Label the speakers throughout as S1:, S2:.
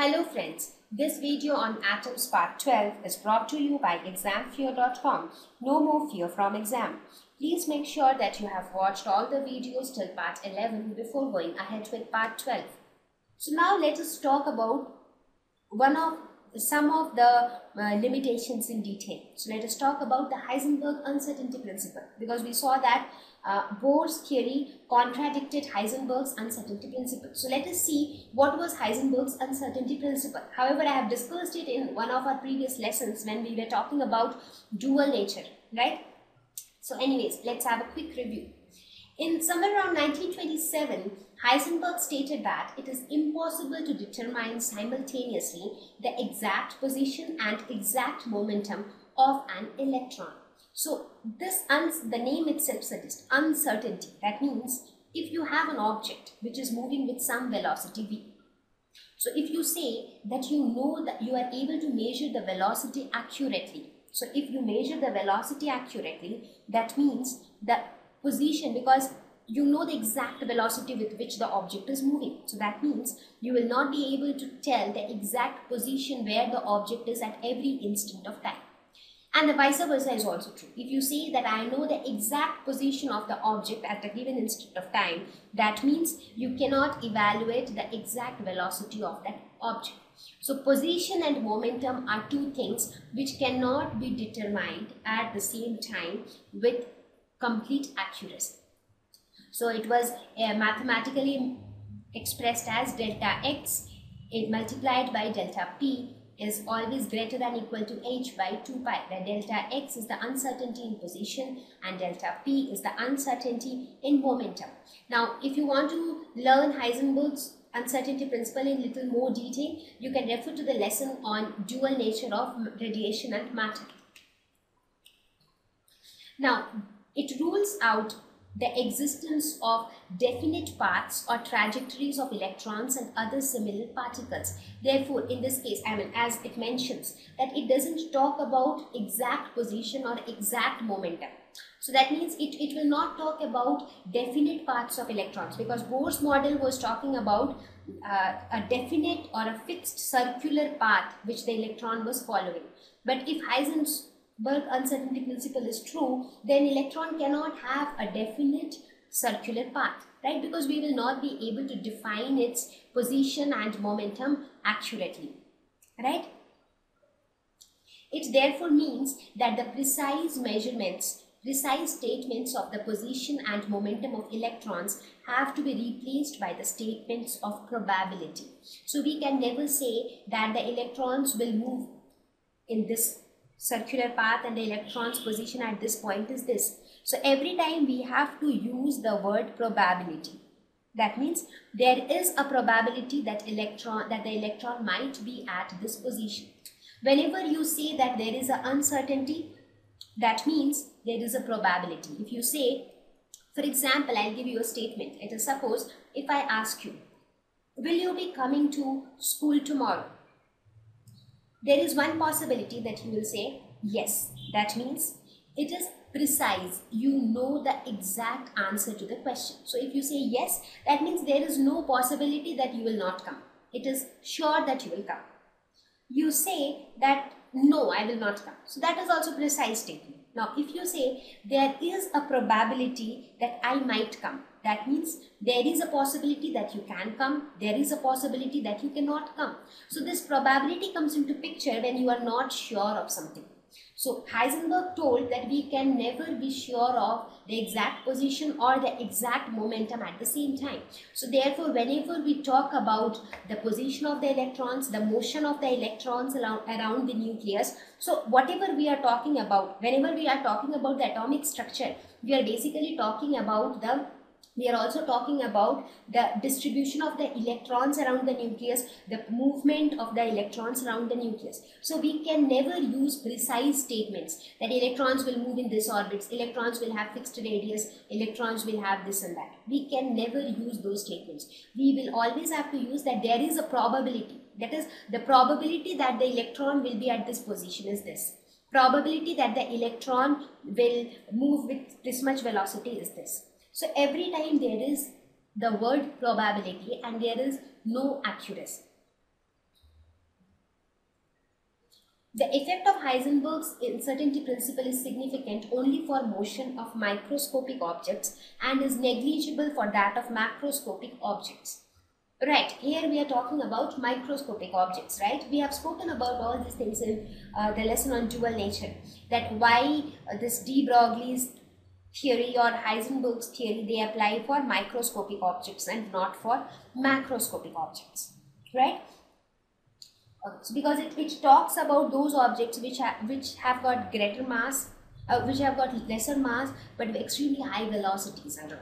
S1: Hello friends, this video on atoms part 12 is brought to you by examfear.com. No more fear from exam. Please make sure that you have watched all the videos till part 11 before going ahead with part 12. So now let us talk about one of some of the uh, limitations in detail. So let us talk about the Heisenberg uncertainty principle because we saw that uh, Bohr's theory contradicted Heisenberg's uncertainty principle. So let us see what was Heisenberg's uncertainty principle. However, I have discussed it in one of our previous lessons when we were talking about dual nature, right? So anyways, let's have a quick review. In somewhere around 1927, Heisenberg stated that it is impossible to determine simultaneously the exact position and exact momentum of an electron. So this the name itself suggests uncertainty. That means if you have an object which is moving with some velocity v. So if you say that you know that you are able to measure the velocity accurately. So if you measure the velocity accurately, that means the position because you know the exact velocity with which the object is moving. So that means you will not be able to tell the exact position where the object is at every instant of time. And the vice versa is also true. If you say that I know the exact position of the object at a given instant of time, that means you cannot evaluate the exact velocity of that object. So position and momentum are two things which cannot be determined at the same time with complete accuracy. So it was uh, mathematically expressed as delta x it multiplied by delta p is always greater than equal to h by 2 pi where delta x is the uncertainty in position and delta p is the uncertainty in momentum. Now if you want to learn Heisenberg's uncertainty principle in little more detail, you can refer to the lesson on dual nature of radiation and matter. Now, it rules out the existence of definite paths or trajectories of electrons and other similar particles. Therefore, in this case, I mean, as it mentions, that it doesn't talk about exact position or exact momentum. So that means it, it will not talk about definite paths of electrons because Bohr's model was talking about uh, a definite or a fixed circular path which the electron was following. But if Heisenberg uncertainty principle is true, then electron cannot have a definite circular path, right? Because we will not be able to define its position and momentum accurately, right? It therefore means that the precise measurements, precise statements of the position and momentum of electrons have to be replaced by the statements of probability. So we can never say that the electrons will move in this circular path and the electron's position at this point is this. So every time we have to use the word probability. That means there is a probability that electron that the electron might be at this position. Whenever you say that there is an uncertainty, that means there is a probability. If you say, for example, I'll give you a statement. Let us suppose if I ask you, will you be coming to school tomorrow? There is one possibility that you will say yes. That means it is precise. You know the exact answer to the question. So if you say yes, that means there is no possibility that you will not come. It is sure that you will come. You say that no, I will not come. So that is also precise statement. Now, if you say there is a probability that I might come, that means there is a possibility that you can come, there is a possibility that you cannot come. So this probability comes into picture when you are not sure of something. So Heisenberg told that we can never be sure of the exact position or the exact momentum at the same time. So therefore, whenever we talk about the position of the electrons, the motion of the electrons around, the nucleus, so whatever we are talking about, whenever we are talking about the atomic structure, we are basically talking about the we are also talking about the distribution of the electrons around the nucleus, the movement of the electrons around the nucleus. So we can never use precise statements that electrons will move in this orbits, electrons will have fixed radius, electrons will have this and that. We can never use those statements. We will always have to use that there is a probability. That is the probability that the electron will be at this position is this probability that the electron will move with this much velocity is this. So every time there is the word probability and there is no accuracy. The effect of Heisenberg's uncertainty principle is significant only for motion of microscopic objects and is negligible for that of macroscopic objects. Right, here we are talking about microscopic objects, right? We have spoken about all these things in uh, the lesson on dual nature. That why uh, this de Broglie's theory or Heisenberg's theory, they apply for microscopic objects and not for macroscopic objects, right? Okay, so because it, it talks about those objects which, have which have got greater mass, uh, which have got lesser mass, but extremely high velocities and all,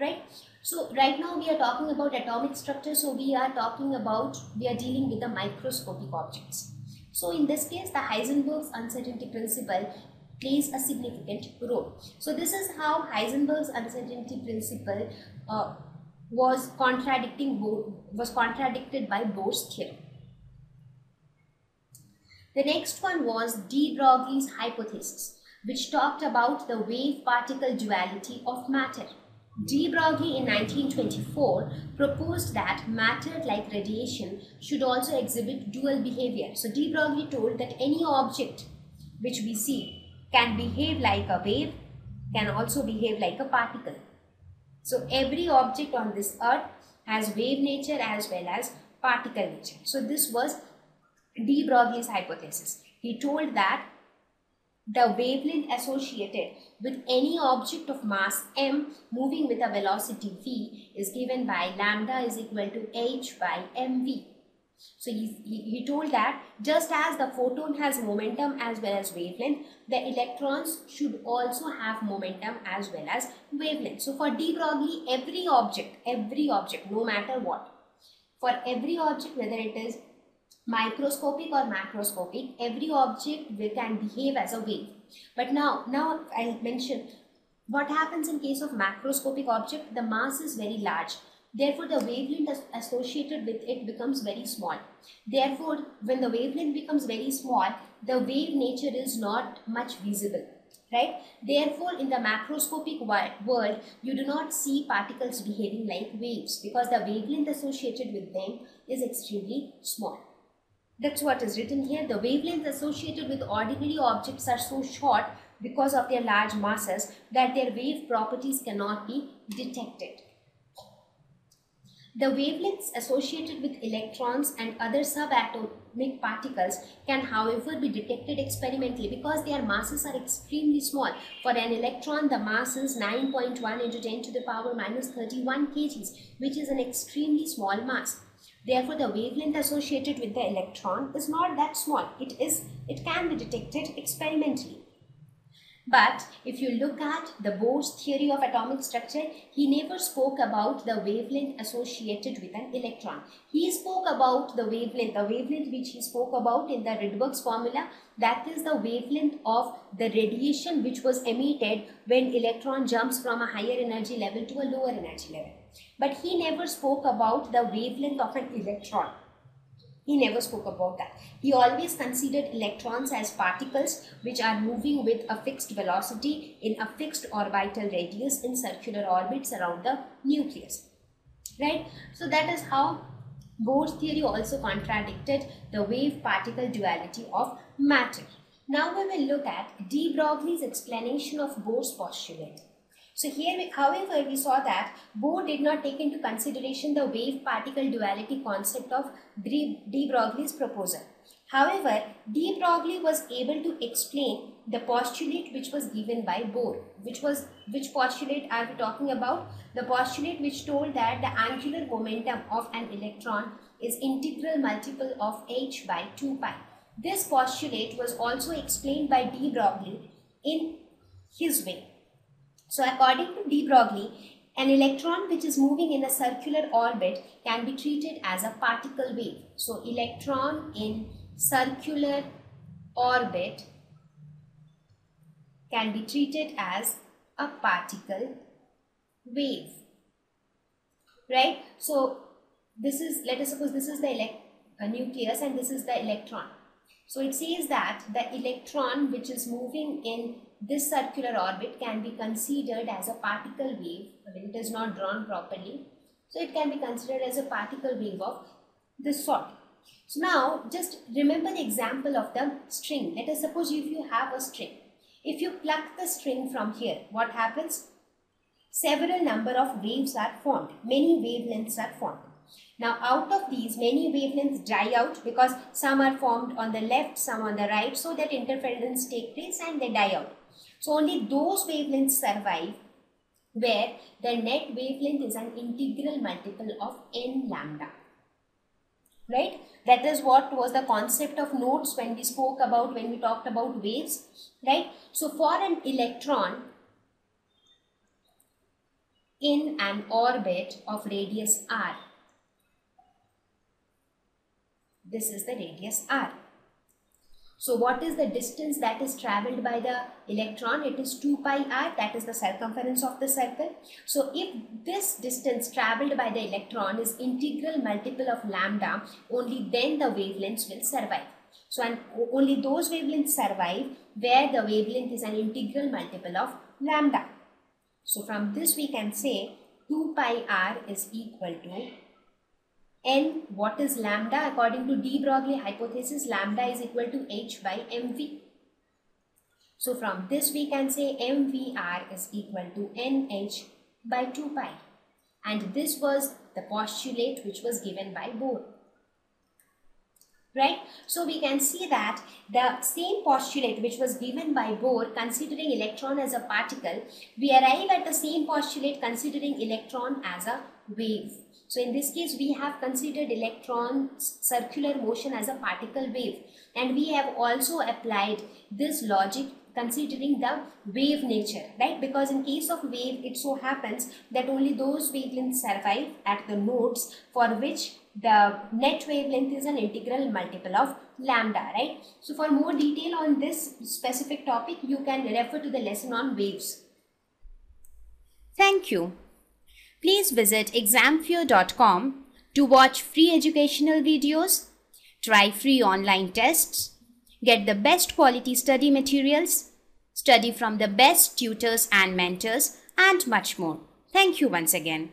S1: right? So right now we are talking about atomic structure. So we are talking about, we are dealing with the microscopic objects. So in this case, the Heisenberg's uncertainty principle plays a significant role. So this is how Heisenberg's uncertainty principle uh, was contradicting was contradicted by Bohr's theorem. The next one was de Broglie's hypothesis, which talked about the wave-particle duality of matter. De Broglie in 1924 proposed that matter like radiation should also exhibit dual behavior. So De Broglie told that any object which we see can behave like a wave, can also behave like a particle. So every object on this earth has wave nature as well as particle nature. So this was de Broglie's hypothesis. He told that the wavelength associated with any object of mass m moving with a velocity v is given by lambda is equal to h by mv. So he, he, told that just as the photon has momentum as well as wavelength, the electrons should also have momentum as well as wavelength. So for de Broglie, every object, every object, no matter what, for every object, whether it is microscopic or macroscopic, every object can behave as a wave. But now, now I'll mention what happens in case of macroscopic object, the mass is very large. Therefore, the wavelength associated with it becomes very small. Therefore, when the wavelength becomes very small, the wave nature is not much visible. Right? Therefore, in the macroscopic world, you do not see particles behaving like waves because the wavelength associated with them is extremely small. That's what is written here. The wavelengths associated with ordinary objects are so short because of their large masses that their wave properties cannot be detected. The wavelengths associated with electrons and other subatomic particles can however be detected experimentally because their masses are extremely small. For an electron, the mass is 9.1 into 10 to the power minus 31 kgs, which is an extremely small mass. Therefore, the wavelength associated with the electron is not that small. It is, it can be detected experimentally. But if you look at the Bohr's theory of atomic structure, he never spoke about the wavelength associated with an electron. He spoke about the wavelength, the wavelength which he spoke about in the Rydberg's formula, that is the wavelength of the radiation which was emitted when electron jumps from a higher energy level to a lower energy level. But he never spoke about the wavelength of an electron. He never spoke about that. He always considered electrons as particles which are moving with a fixed velocity in a fixed orbital radius in circular orbits around the nucleus. Right? So that is how Bohr's theory also contradicted the wave-particle duality of matter. Now we will look at de Broglie's explanation of Bohr's postulate. So here, however, we saw that Bohr did not take into consideration the wave-particle duality concept of de Broglie's proposal. However, de Broglie was able to explain the postulate which was given by Bohr. Which was which postulate are we talking about? The postulate which told that the angular momentum of an electron is integral multiple of h by 2 pi. This postulate was also explained by de Broglie in his way. So according to de Broglie, an electron which is moving in a circular orbit can be treated as a particle wave. So electron in circular orbit can be treated as a particle wave. Right? So this is, let us suppose this is the nucleus and this is the electron. So it says that the electron which is moving in this circular orbit can be considered as a particle wave when it is not drawn properly. So it can be considered as a particle wave of this sort. So now just remember the example of the string. Let us suppose if you have a string. If you pluck the string from here, what happens? Several number of waves are formed. Many wavelengths are formed. Now out of these many wavelengths die out because some are formed on the left, some on the right so that interference take place and they die out. So only those wavelengths survive where the net wavelength is an integral multiple of n lambda. Right? That is what was the concept of nodes when we spoke about, when we talked about waves. Right? So for an electron in an orbit of radius r, this is the radius r. So what is the distance that is traveled by the electron? It is 2 pi r that is the circumference of the circle. So if this distance traveled by the electron is integral multiple of lambda, only then the wavelengths will survive. So and only those wavelengths survive where the wavelength is an integral multiple of lambda. So from this we can say 2 pi r is equal to n what is lambda according to de Broglie hypothesis lambda is equal to h by mv. So from this we can say mvr is equal to nh by 2 pi and this was the postulate which was given by Bohr. Right? So we can see that the same postulate which was given by Bohr considering electron as a particle, we arrive at the same postulate considering electron as a wave. So in this case, we have considered electron's circular motion as a particle wave and we have also applied this logic considering the wave nature, right? Because in case of wave, it so happens that only those wavelengths survive at the nodes for which the net wavelength is an integral multiple of lambda, right? So for more detail on this specific topic, you can refer to the lesson on waves.
S2: Thank you. Please visit examfear.com to watch free educational videos, try free online tests, get the best quality study materials, study from the best tutors and mentors, and much more. Thank you once again.